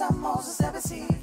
tristes a deve.